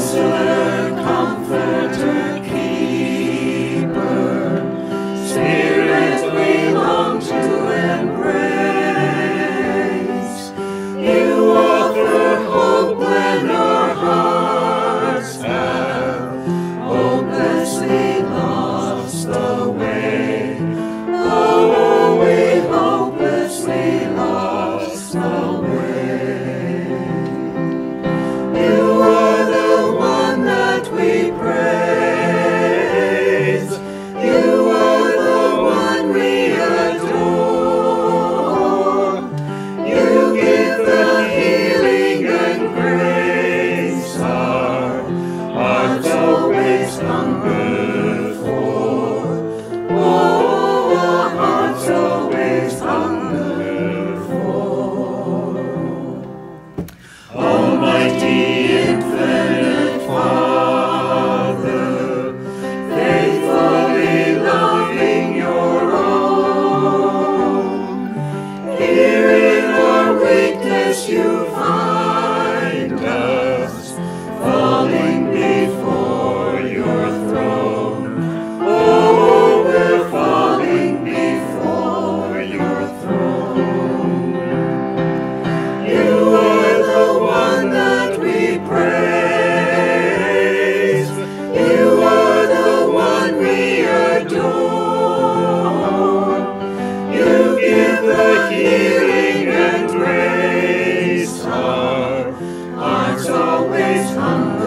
Jerusalem. Almighty. one.